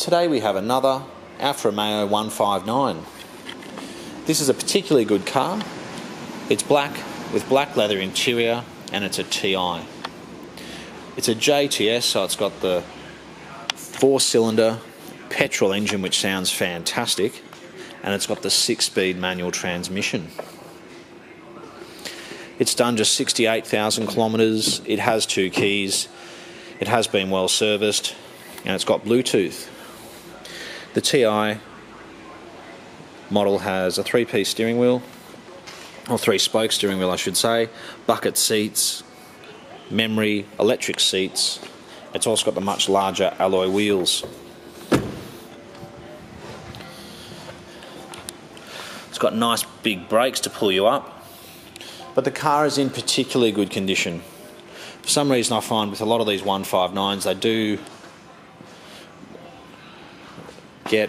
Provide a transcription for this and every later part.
Today we have another Alfa Romeo 159. This is a particularly good car. It's black with black leather interior and it's a TI. It's a JTS, so it's got the four cylinder petrol engine, which sounds fantastic, and it's got the six speed manual transmission. It's done just 68,000 kilometres, it has two keys, it has been well serviced, and it's got Bluetooth. The TI model has a three piece steering wheel, or three spoke steering wheel, I should say, bucket seats, memory, electric seats. It's also got the much larger alloy wheels. It's got nice big brakes to pull you up, but the car is in particularly good condition. For some reason, I find with a lot of these 159s, they do get,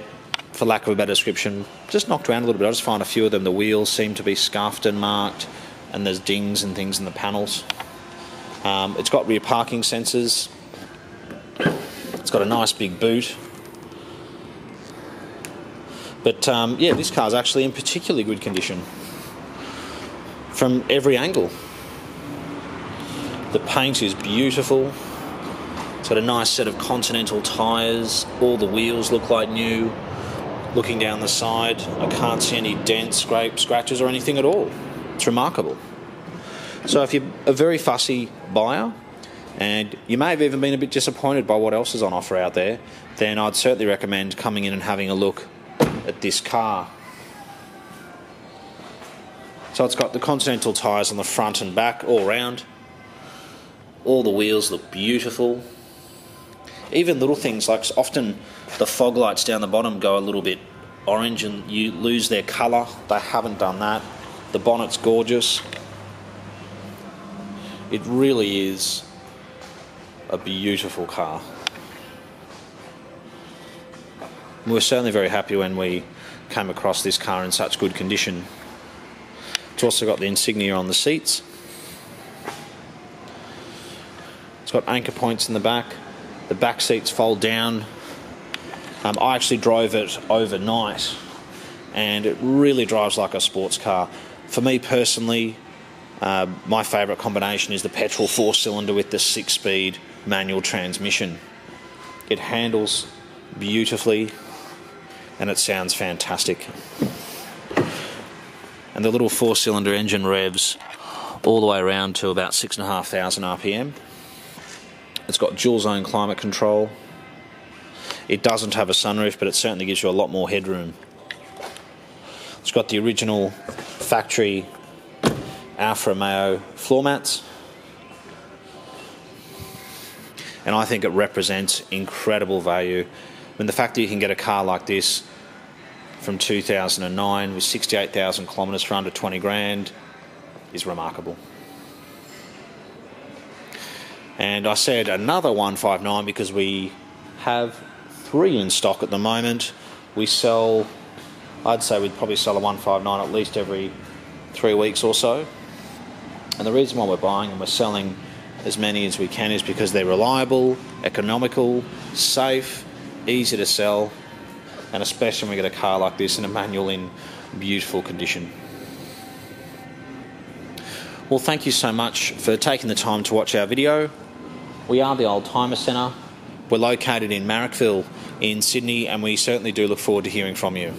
for lack of a better description, just knocked around a little bit. I just find a few of them, the wheels seem to be scuffed and marked, and there's dings and things in the panels. Um, it's got rear parking sensors. It's got a nice big boot. But um, yeah, this car's actually in particularly good condition from every angle. The paint is beautiful. It's got a nice set of Continental tyres. All the wheels look like new. Looking down the side, I can't see any dents, scrapes, scratches, or anything at all. It's remarkable. So, if you're a very fussy buyer and you may have even been a bit disappointed by what else is on offer out there, then I'd certainly recommend coming in and having a look at this car. So, it's got the Continental tyres on the front and back all round. All the wheels look beautiful even little things like often the fog lights down the bottom go a little bit orange and you lose their colour. They haven't done that. The bonnet's gorgeous. It really is a beautiful car. We were certainly very happy when we came across this car in such good condition. It's also got the insignia on the seats. It's got anchor points in the back. The back seats fold down. Um, I actually drove it overnight and it really drives like a sports car. For me personally, uh, my favourite combination is the petrol four cylinder with the six speed manual transmission. It handles beautifully and it sounds fantastic. And the little four cylinder engine revs all the way around to about 6,500 RPM. It's got dual zone climate control. It doesn't have a sunroof, but it certainly gives you a lot more headroom. It's got the original factory Alfa Romeo floor mats. And I think it represents incredible value. I mean, the fact that you can get a car like this from 2009 with 68,000 kilometres for under 20 grand is remarkable. And I said another 159 because we have three in stock at the moment. We sell, I'd say we'd probably sell a 159 at least every three weeks or so. And the reason why we're buying and we're selling as many as we can is because they're reliable, economical, safe, easy to sell, and especially when we get a car like this in a manual in beautiful condition. Well, thank you so much for taking the time to watch our video. We are the Oldtimer Centre. We're located in Marrickville in Sydney, and we certainly do look forward to hearing from you.